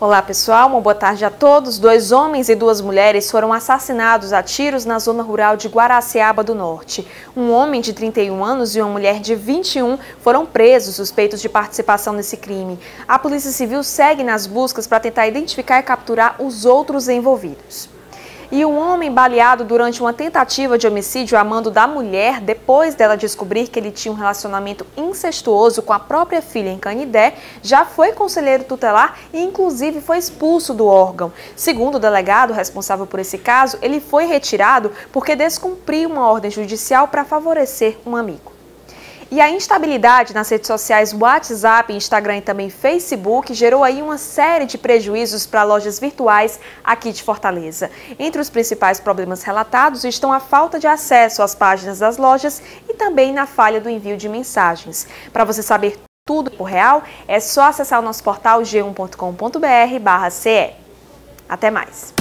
Olá pessoal, uma boa tarde a todos. Dois homens e duas mulheres foram assassinados a tiros na zona rural de Guaraciaba do Norte. Um homem de 31 anos e uma mulher de 21 foram presos suspeitos de participação nesse crime. A Polícia Civil segue nas buscas para tentar identificar e capturar os outros envolvidos. E um homem baleado durante uma tentativa de homicídio a mando da mulher, depois dela descobrir que ele tinha um relacionamento incestuoso com a própria filha em Canidé, já foi conselheiro tutelar e inclusive foi expulso do órgão. Segundo o delegado responsável por esse caso, ele foi retirado porque descumpriu uma ordem judicial para favorecer um amigo. E a instabilidade nas redes sociais WhatsApp, Instagram e também Facebook gerou aí uma série de prejuízos para lojas virtuais aqui de Fortaleza. Entre os principais problemas relatados estão a falta de acesso às páginas das lojas e também na falha do envio de mensagens. Para você saber tudo por real, é só acessar o nosso portal g1.com.br/ce. Até mais.